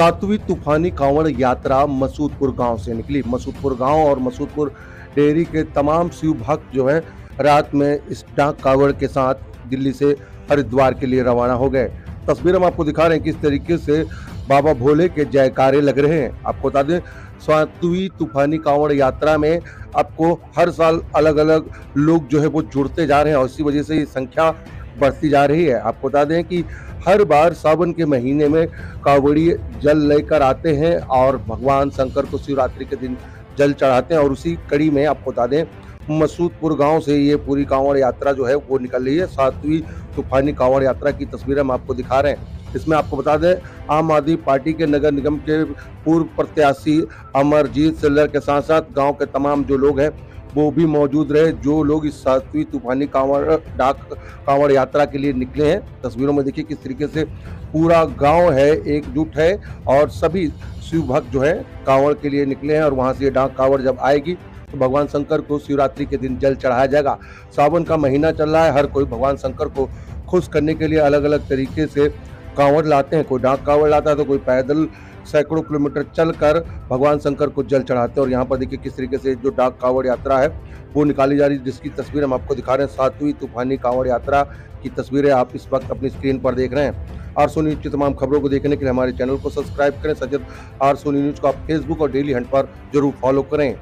सातवीं तूफानी कांवड़ यात्रा मसूदपुर गाँव से निकली। मसूदपुर गाँव और मसूदपुर डेयरी के तमाम शिव भक्त जो है, रात में इस डाक कांवड़ के साथ दिल्ली से हरिद्वार के लिए रवाना हो गए। तस्वीर हम आपको दिखा रहे हैं किस तरीके से बाबा भोले के जयकारे लग रहे हैं। आपको बता दें, सातवीं तूफानी कांवड़ यात्रा में आपको हर साल अलग अलग लोग जो है, वो जुड़ते जा रहे हैं और इसी वजह से ये संख्या बढ़ती जा रही है। आपको बता दें कि हर बार सावन के महीने में कांवड़ी जल लेकर आते हैं और भगवान शंकर को शिवरात्रि के दिन जल चढ़ाते हैं और उसी कड़ी में आपको बता दें, मसूदपुर गाँव से ये पूरी कांवड़ यात्रा जो है वो निकल रही है। सातवीं तूफानी कांवड़ यात्रा की तस्वीरें हम आपको दिखा रहे हैं। इसमें आपको बता दें, आम आदमी पार्टी के नगर निगम के पूर्व प्रत्याशी अमरजीत सिल्लर के साथ साथ गाँव के तमाम जो लोग हैं वो भी मौजूद रहे, जो लोग इस सातवीं तूफानी कांवड़, डाक कांवड़ यात्रा के लिए निकले हैं। तस्वीरों में देखिए किस तरीके से पूरा गाँव है, एकजुट है और सभी शिव भक्त जो है कांवड़ के लिए निकले हैं और वहाँ से ये डाक कांवड़ जब आएगी तो भगवान शंकर को शिवरात्रि के दिन जल चढ़ाया जाएगा। सावन का महीना चल रहा है, हर कोई भगवान शंकर को खुश करने के लिए अलग अलग तरीके से कांवड़ लाते हैं। कोई डाक कांवड़ लाता है तो कोई पैदल सैकड़ों किलोमीटर चलकर भगवान शंकर को जल चढ़ाते हैं। और यहाँ पर देखिए किस तरीके से जो डाक कांवड़ यात्रा है, वो निकाली जा रही है, जिसकी तस्वीर हम आपको दिखा रहे हैं। सातवीं तूफानी कांवड़ यात्रा की तस्वीरें आप इस वक्त अपनी स्क्रीन पर देख रहे हैं। आर सो न्यूज़ की तमाम खबरों को देखने के लिए हमारे चैनल को सब्सक्राइब करें। सजद आर सो न्यूज़ को आप फेसबुक और डेली हंट पर ज़रूर फॉलो करें।